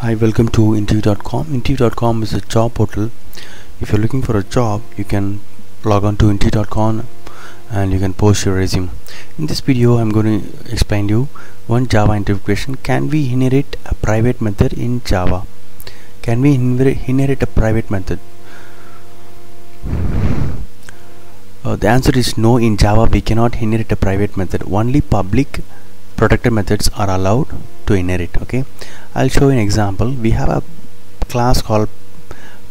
Hi, welcome to interview.com. Interview.com is a job portal. If you're looking for a job, you can log on to interview.com and you can post your resume. In this video, I'm going to explain to you one Java interview question. Can we inherit a private method in Java? Can we inherit a private method? Uh, the answer is no. In Java, we cannot inherit a private method. Only public protected methods are allowed to inherit okay? I'll show you an example. We have a class called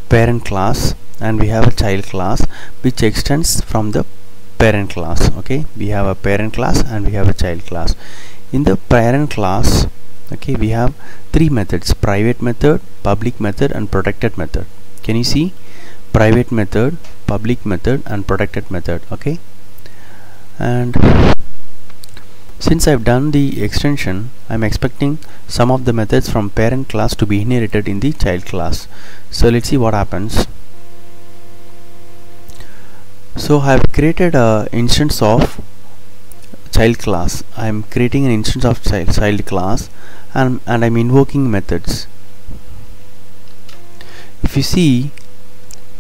parent class and we have a child class which extends from the parent class okay? We have a parent class and we have a child class. In the parent class okay we have three methods private method public method and protected method. Can you see? Private method public method and protected method okay? And since I've done the extension, I'm expecting some of the methods from parent class to be inherited in the child class. So let's see what happens. So I've created a instance of child class. I'm creating an instance of child, child class and, and I'm invoking methods. If you see,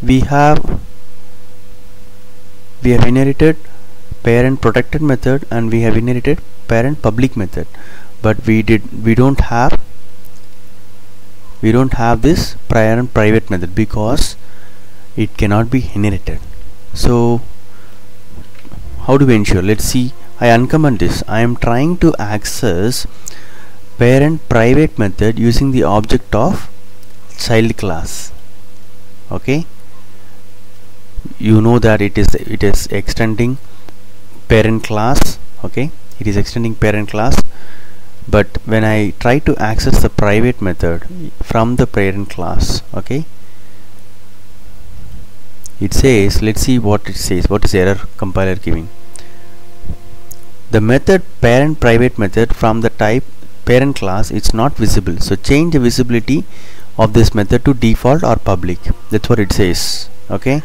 we have we have inherited parent protected method and we have inherited parent public method. But we did we don't have we don't have this parent private method because it cannot be inherited. So how do we ensure? Let's see. I uncomment this. I am trying to access parent private method using the object of child class. Okay? You know that it is it is extending parent class okay? It is extending parent class. But when I try to access the private method from the parent class okay? It says let's see what it says. What is error compiler giving? The method parent private method from the type parent class it's not visible. So change the visibility of this method to default or public. That's what it says okay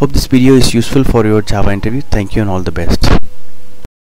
Hope this video is useful for your Java interview. Thank you and all the best.